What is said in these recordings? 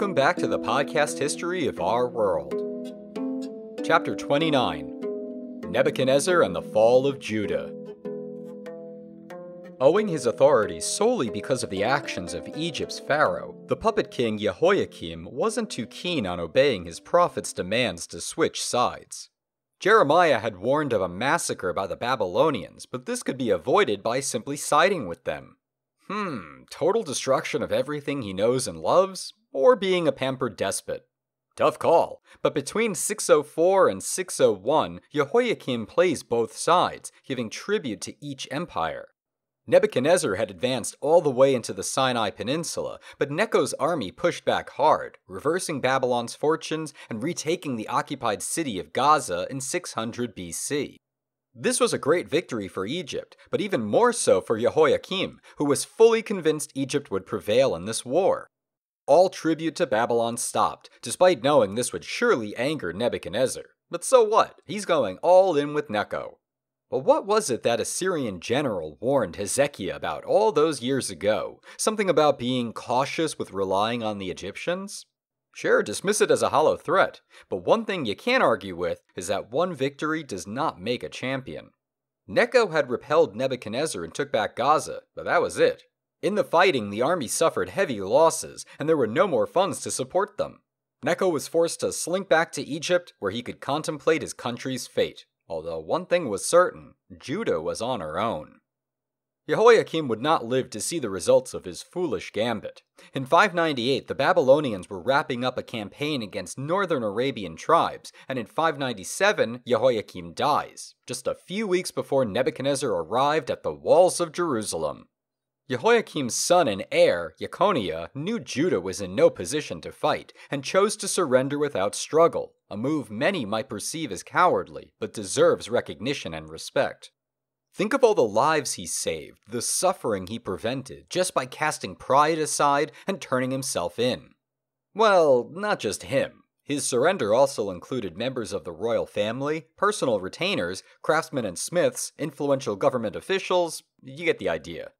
Welcome back to the podcast history of our world. Chapter 29 Nebuchadnezzar and the Fall of Judah. Owing his authority solely because of the actions of Egypt's pharaoh, the puppet king Jehoiakim wasn't too keen on obeying his prophet's demands to switch sides. Jeremiah had warned of a massacre by the Babylonians, but this could be avoided by simply siding with them. Hmm, total destruction of everything he knows and loves, or being a pampered despot? Tough call, but between 604 and 601, Jehoiakim plays both sides, giving tribute to each empire. Nebuchadnezzar had advanced all the way into the Sinai Peninsula, but Necho's army pushed back hard, reversing Babylon's fortunes and retaking the occupied city of Gaza in 600 BC. This was a great victory for Egypt, but even more so for Jehoiakim, who was fully convinced Egypt would prevail in this war. All tribute to Babylon stopped, despite knowing this would surely anger Nebuchadnezzar. But so what? He's going all in with Necho. But what was it that Assyrian general warned Hezekiah about all those years ago? Something about being cautious with relying on the Egyptians? Sure, dismiss it as a hollow threat, but one thing you can't argue with is that one victory does not make a champion. Necho had repelled Nebuchadnezzar and took back Gaza, but that was it. In the fighting, the army suffered heavy losses, and there were no more funds to support them. Necho was forced to slink back to Egypt, where he could contemplate his country's fate. Although one thing was certain Judah was on her own. Jehoiakim would not live to see the results of his foolish gambit. In 598, the Babylonians were wrapping up a campaign against northern Arabian tribes, and in 597, Jehoiakim dies, just a few weeks before Nebuchadnezzar arrived at the walls of Jerusalem. Jehoiakim's son and heir, Jeconiah, knew Judah was in no position to fight and chose to surrender without struggle, a move many might perceive as cowardly but deserves recognition and respect. Think of all the lives he saved, the suffering he prevented, just by casting pride aside and turning himself in. Well, not just him. His surrender also included members of the royal family, personal retainers, craftsmen and smiths, influential government officials. You get the idea.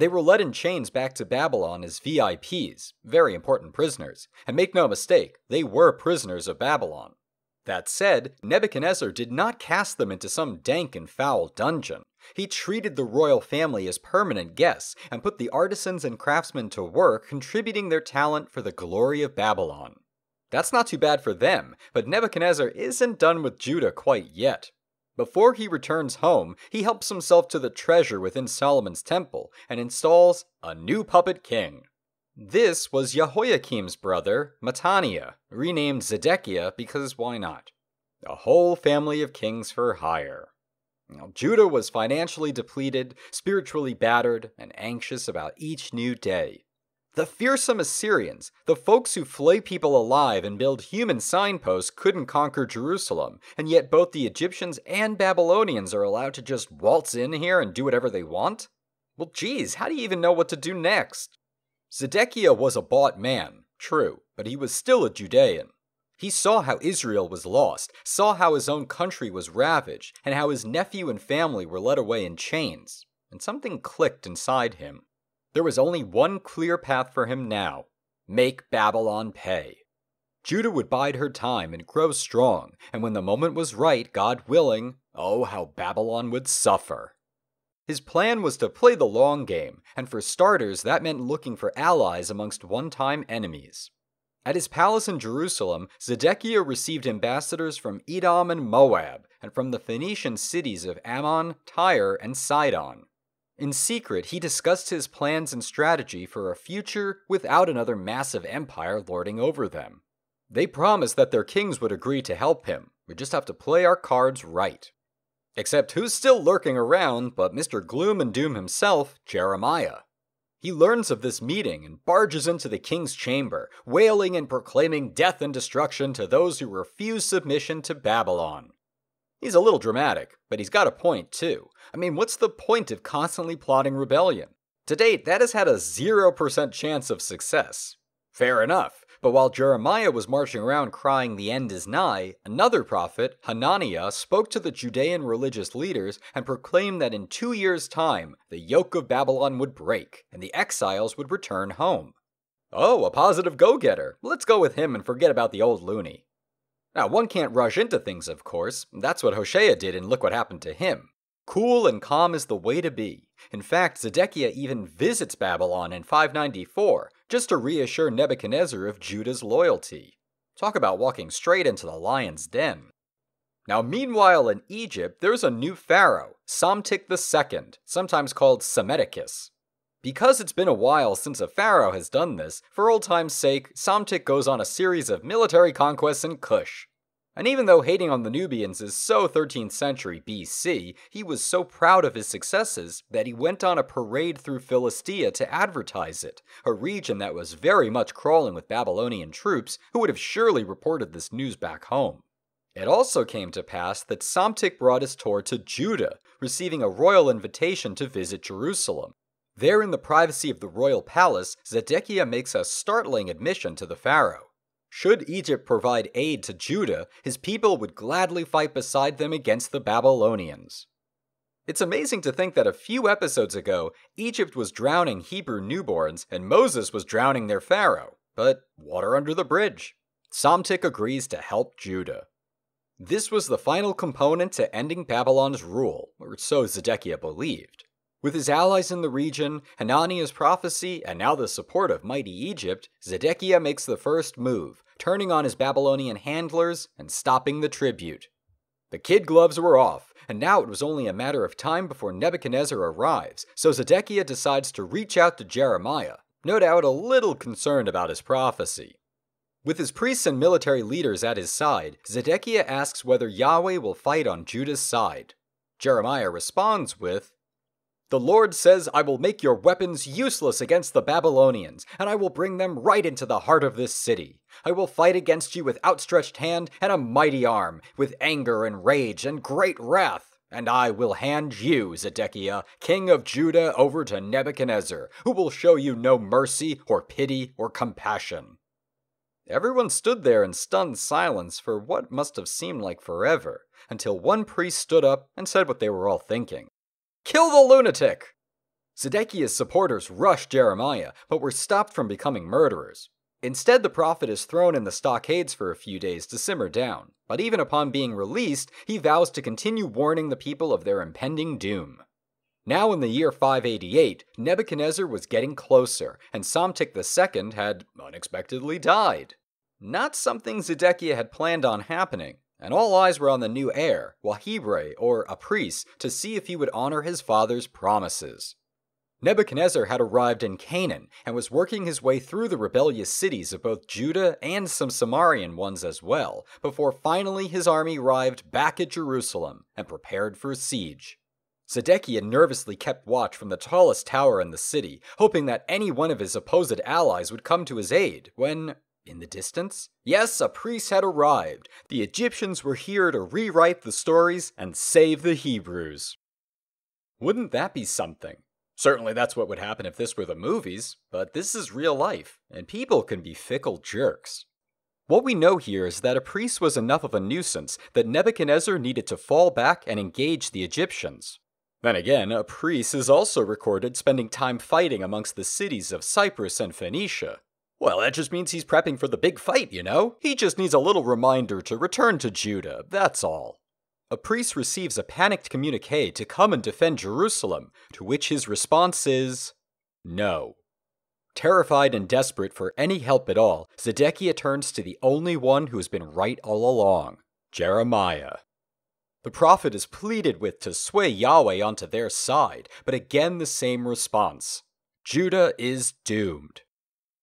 They were led in chains back to Babylon as VIPs, very important prisoners, and make no mistake, they were prisoners of Babylon. That said, Nebuchadnezzar did not cast them into some dank and foul dungeon. He treated the royal family as permanent guests and put the artisans and craftsmen to work contributing their talent for the glory of Babylon. That's not too bad for them, but Nebuchadnezzar isn't done with Judah quite yet. Before he returns home, he helps himself to the treasure within Solomon's temple and installs a new puppet king. This was Jehoiakim's brother, Mattaniah, renamed Zedekiah because why not? A whole family of kings for hire. Now, Judah was financially depleted, spiritually battered, and anxious about each new day. The fearsome Assyrians, the folks who flay people alive and build human signposts, couldn't conquer Jerusalem, and yet both the Egyptians and Babylonians are allowed to just waltz in here and do whatever they want? Well, geez, how do you even know what to do next? Zedekiah was a bought man, true, but he was still a Judean. He saw how Israel was lost, saw how his own country was ravaged, and how his nephew and family were led away in chains, and something clicked inside him. There was only one clear path for him now make Babylon pay. Judah would bide her time and grow strong, and when the moment was right, God willing, oh, how Babylon would suffer. His plan was to play the long game, and for starters, that meant looking for allies amongst one time enemies. At his palace in Jerusalem, Zedekiah received ambassadors from Edom and Moab, and from the Phoenician cities of Ammon, Tyre, and Sidon. In secret, he discussed his plans and strategy for a future without another massive empire lording over them. They promised that their kings would agree to help him. We just have to play our cards right. Except who's still lurking around but Mr. Gloom and Doom himself, Jeremiah. He learns of this meeting and barges into the king's chamber, wailing and proclaiming death and destruction to those who refuse submission to Babylon. He's a little dramatic, but he's got a point too. I mean, what's the point of constantly plotting rebellion? To date, that has had a 0% chance of success. Fair enough, but while Jeremiah was marching around crying the end is nigh, another prophet, Hananiah, spoke to the Judean religious leaders and proclaimed that in two years' time, the yoke of Babylon would break and the exiles would return home. Oh, a positive go getter. Let's go with him and forget about the old loony. Now, one can't rush into things, of course. That's what Hoshea did, and look what happened to him. Cool and calm is the way to be. In fact, Zedekiah even visits Babylon in 594 just to reassure Nebuchadnezzar of Judah's loyalty. Talk about walking straight into the lion's den. Now, meanwhile, in Egypt, there's a new pharaoh, Psamtik II, sometimes called Psammetichus. Because it's been a while since a pharaoh has done this, for old time's sake, Psamtik goes on a series of military conquests in Kush. And even though hating on the Nubians is so 13th century BC, he was so proud of his successes that he went on a parade through Philistia to advertise it, a region that was very much crawling with Babylonian troops who would have surely reported this news back home. It also came to pass that Psamtik brought his tour to Judah, receiving a royal invitation to visit Jerusalem. There, in the privacy of the royal palace, Zedekiah makes a startling admission to the pharaoh. Should Egypt provide aid to Judah, his people would gladly fight beside them against the Babylonians. It's amazing to think that a few episodes ago, Egypt was drowning Hebrew newborns and Moses was drowning their pharaoh. But water under the bridge. Psamtik agrees to help Judah. This was the final component to ending Babylon's rule, or so Zedekiah believed. With his allies in the region, Hananiah's prophecy, and now the support of mighty Egypt, Zedekiah makes the first move, turning on his Babylonian handlers and stopping the tribute. The kid gloves were off, and now it was only a matter of time before Nebuchadnezzar arrives, so Zedekiah decides to reach out to Jeremiah, no doubt a little concerned about his prophecy. With his priests and military leaders at his side, Zedekiah asks whether Yahweh will fight on Judah's side. Jeremiah responds with, the Lord says, I will make your weapons useless against the Babylonians, and I will bring them right into the heart of this city. I will fight against you with outstretched hand and a mighty arm, with anger and rage and great wrath. And I will hand you, Zedekiah, king of Judah, over to Nebuchadnezzar, who will show you no mercy or pity or compassion. Everyone stood there in stunned silence for what must have seemed like forever, until one priest stood up and said what they were all thinking. Kill the lunatic! Zedekiah's supporters rushed Jeremiah, but were stopped from becoming murderers. Instead, the prophet is thrown in the stockades for a few days to simmer down, but even upon being released, he vows to continue warning the people of their impending doom. Now, in the year 588, Nebuchadnezzar was getting closer, and Psamtik II had unexpectedly died. Not something Zedekiah had planned on happening, and all eyes were on the new heir, Wahibre, or Apries, to see if he would honor his father's promises. Nebuchadnezzar had arrived in Canaan and was working his way through the rebellious cities of both Judah and some Samarian ones as well, before finally his army arrived back at Jerusalem and prepared for a siege. Zedekiah nervously kept watch from the tallest tower in the city, hoping that any one of his supposed allies would come to his aid, when in the distance? Yes, Apries had arrived. The Egyptians were here to rewrite the stories and save the Hebrews. Wouldn't that be something? Certainly, that's what would happen if this were the movies, but this is real life, and people can be fickle jerks. What we know here is that Apries was enough of a nuisance that Nebuchadnezzar needed to fall back and engage the Egyptians. Then again, Apries is also recorded spending time fighting amongst the cities of Cyprus and Phoenicia, well, that just means he's prepping for the big fight, you know? He just needs a little reminder to return to Judah, that's all. Apries receives a panicked communique to come and defend Jerusalem, to which his response is no. Terrified and desperate for any help at all, Zedekiah turns to the only one who has been right all along Jeremiah. The prophet is pleaded with to sway Yahweh onto their side, but again the same response Judah is doomed.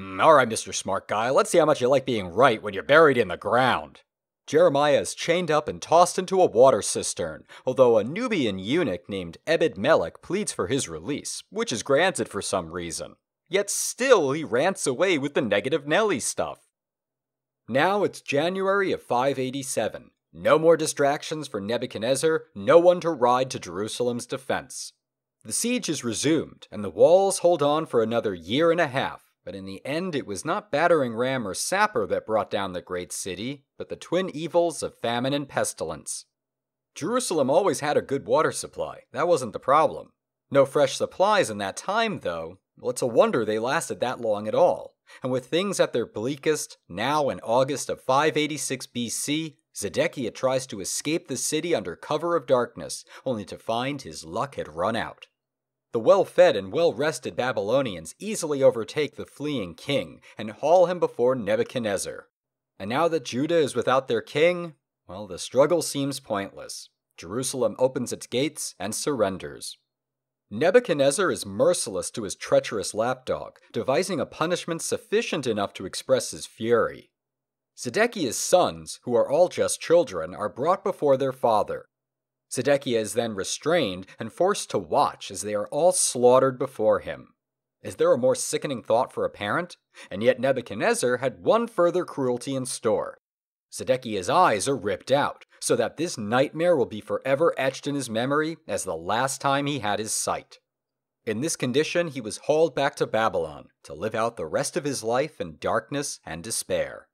Mm, all right, Mr. Smart Guy, let's see how much you like being right when you're buried in the ground. Jeremiah is chained up and tossed into a water cistern, although a Nubian eunuch named Ebed Melech pleads for his release, which is granted for some reason. Yet still he rants away with the negative Nelly stuff. Now it's January of 587. No more distractions for Nebuchadnezzar, no one to ride to Jerusalem's defense. The siege is resumed, and the walls hold on for another year and a half, but in the end, it was not battering ram or sapper that brought down the great city, but the twin evils of famine and pestilence. Jerusalem always had a good water supply, that wasn't the problem. No fresh supplies in that time, though. Well, it's a wonder they lasted that long at all. and with things at their bleakest, now in August of 586 BC, Zedekiah tries to escape the city under cover of darkness, only to find his luck had run out. The well fed and well rested Babylonians easily overtake the fleeing king and haul him before Nebuchadnezzar. And now that Judah is without their king, well, the struggle seems pointless. Jerusalem opens its gates and surrenders. Nebuchadnezzar is merciless to his treacherous lapdog, devising a punishment sufficient enough to express his fury. Zedekiah's sons, who are all just children, are brought before their father. Zedekiah is then restrained and forced to watch as they are all slaughtered before him. Is there a more sickening thought for a parent? And yet Nebuchadnezzar had one further cruelty in store. Zedekiah's eyes are ripped out, so that this nightmare will be forever etched in his memory as the last time he had his sight. In this condition, he was hauled back to Babylon to live out the rest of his life in darkness and despair.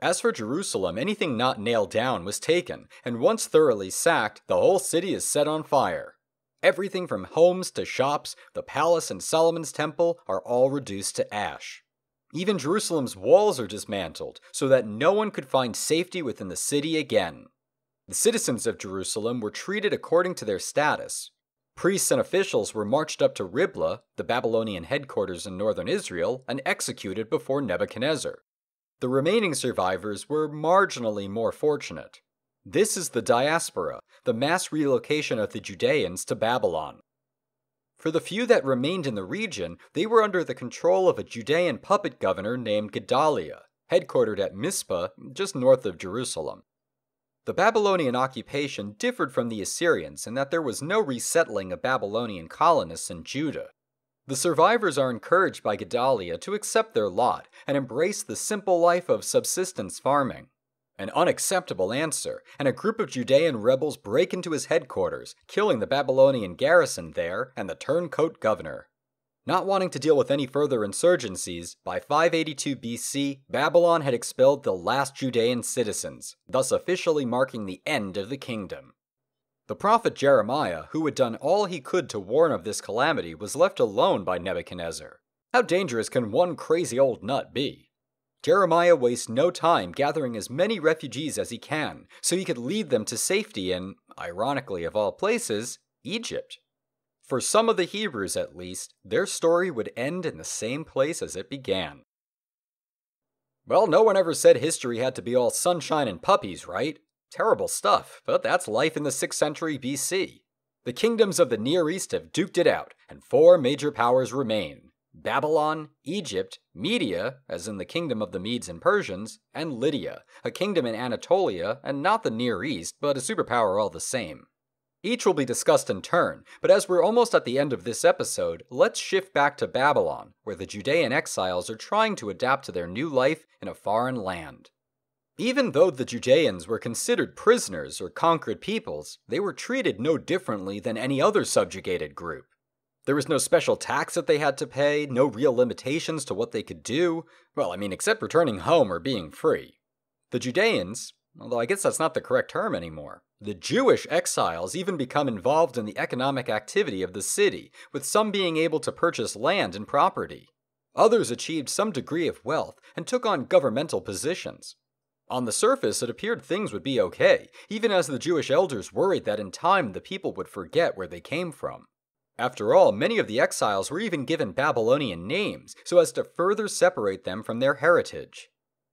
As for Jerusalem, anything not nailed down was taken, and once thoroughly sacked, the whole city is set on fire. Everything from homes to shops, the palace and Solomon's temple are all reduced to ash. Even Jerusalem's walls are dismantled, so that no one could find safety within the city again. The citizens of Jerusalem were treated according to their status. Priests and officials were marched up to Riblah, the Babylonian headquarters in northern Israel, and executed before Nebuchadnezzar. The remaining survivors were marginally more fortunate. This is the diaspora, the mass relocation of the Judeans to Babylon. For the few that remained in the region, they were under the control of a Judean puppet governor named Gedaliah, headquartered at Mizpah, just north of Jerusalem. The Babylonian occupation differed from the Assyrians in that there was no resettling of Babylonian colonists in Judah. The survivors are encouraged by Gedaliah to accept their lot and embrace the simple life of subsistence farming. An unacceptable answer, and a group of Judean rebels break into his headquarters, killing the Babylonian garrison there and the turncoat governor. Not wanting to deal with any further insurgencies, by 582 BC, Babylon had expelled the last Judean citizens, thus officially marking the end of the kingdom. The prophet Jeremiah, who had done all he could to warn of this calamity, was left alone by Nebuchadnezzar. How dangerous can one crazy old nut be? Jeremiah wastes no time gathering as many refugees as he can, so he could lead them to safety in, ironically of all places, Egypt. For some of the Hebrews, at least, their story would end in the same place as it began. Well, no one ever said history had to be all sunshine and puppies, right? Terrible stuff, but that's life in the 6th century BC. The kingdoms of the Near East have duked it out, and four major powers remain Babylon, Egypt, Media, as in the kingdom of the Medes and Persians, and Lydia, a kingdom in Anatolia, and not the Near East, but a superpower all the same. Each will be discussed in turn, but as we're almost at the end of this episode, let's shift back to Babylon, where the Judean exiles are trying to adapt to their new life in a foreign land. Even though the Judeans were considered prisoners or conquered peoples, they were treated no differently than any other subjugated group. There was no special tax that they had to pay, no real limitations to what they could do, well, I mean, except returning home or being free. The Judeans, although I guess that's not the correct term anymore, the Jewish exiles even become involved in the economic activity of the city, with some being able to purchase land and property. Others achieved some degree of wealth and took on governmental positions. On the surface, it appeared things would be okay, even as the Jewish elders worried that in time the people would forget where they came from. After all, many of the exiles were even given Babylonian names so as to further separate them from their heritage.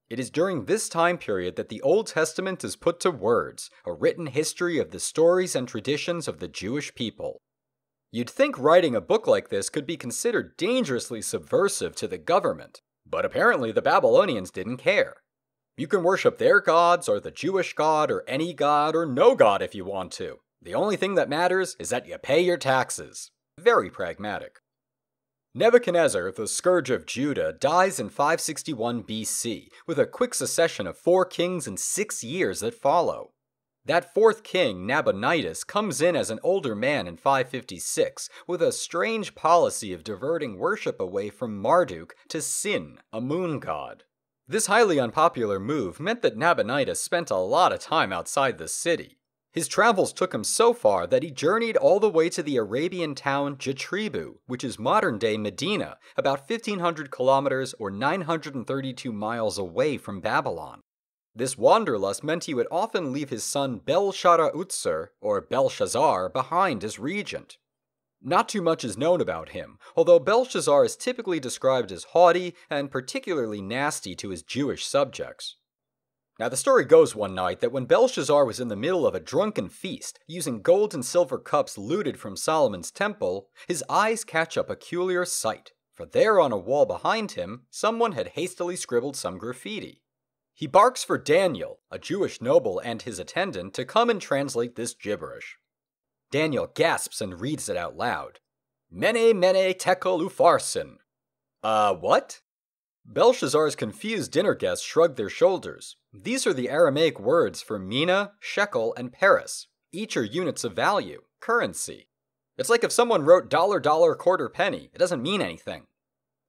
It is during this time period that the Old Testament is put to words, a written history of the stories and traditions of the Jewish people. You'd think writing a book like this could be considered dangerously subversive to the government, but apparently the Babylonians didn't care. You can worship their gods, or the Jewish god, or any god, or no god if you want to. The only thing that matters is that you pay your taxes. Very pragmatic. Nebuchadnezzar, the scourge of Judah, dies in 561 BC, with a quick succession of four kings in six years that follow. That fourth king, Nabonidus, comes in as an older man in 556, with a strange policy of diverting worship away from Marduk to Sin, a moon god. This highly unpopular move meant that Nabonidus spent a lot of time outside the city. His travels took him so far that he journeyed all the way to the Arabian town Jatribu, which is modern day Medina, about 1500 kilometers or 932 miles away from Babylon. This wanderlust meant he would often leave his son Belshazzar, or Belshazzar, behind as regent. Not too much is known about him, although Belshazzar is typically described as haughty and particularly nasty to his Jewish subjects. Now, the story goes one night that when Belshazzar was in the middle of a drunken feast, using gold and silver cups looted from Solomon's temple, his eyes catch a peculiar sight, for there on a wall behind him, someone had hastily scribbled some graffiti. He barks for Daniel, a Jewish noble, and his attendant to come and translate this gibberish. Daniel gasps and reads it out loud. Mene mene tekel upharsin. Uh, what? Belshazzar's confused dinner guests shrugged their shoulders. These are the Aramaic words for mina, shekel, and paris. Each are units of value, currency. It's like if someone wrote dollar, dollar, quarter penny. It doesn't mean anything.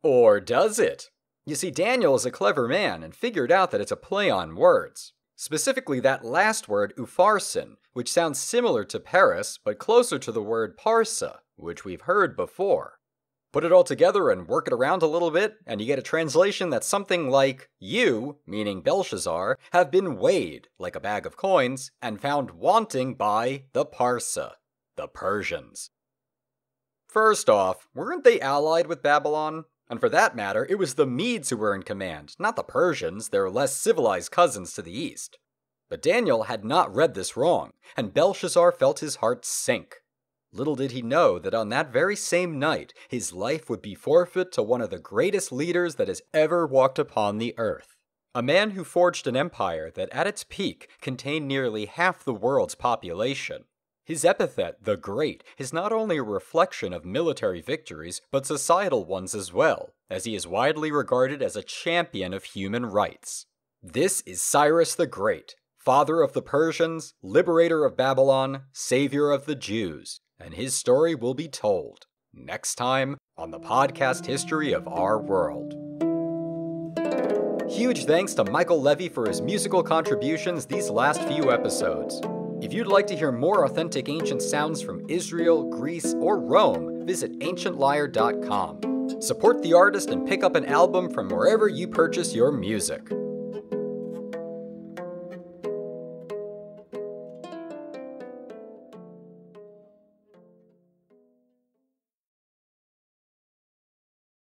Or does it? You see, Daniel is a clever man and figured out that it's a play on words. Specifically, that last word, upharsin, which sounds similar to Paris, but closer to the word parsa, which we've heard before. Put it all together and work it around a little bit, and you get a translation that's something like You, meaning Belshazzar, have been weighed, like a bag of coins, and found wanting by the Parsa, the Persians. First off, weren't they allied with Babylon? And for that matter, it was the Medes who were in command, not the Persians, their less civilized cousins to the east. But Daniel had not read this wrong, and Belshazzar felt his heart sink. Little did he know that on that very same night, his life would be forfeit to one of the greatest leaders that has ever walked upon the earth. A man who forged an empire that at its peak contained nearly half the world's population. His epithet, the Great, is not only a reflection of military victories, but societal ones as well, as he is widely regarded as a champion of human rights. This is Cyrus the Great, father of the Persians, liberator of Babylon, savior of the Jews and his story will be told next time on the podcast history of our world. Huge thanks to Michael Levy for his musical contributions these last few episodes. If you'd like to hear more authentic ancient sounds from Israel, Greece, or Rome, visit ancientlyre.com. Support the artist and pick up an album from wherever you purchase your music.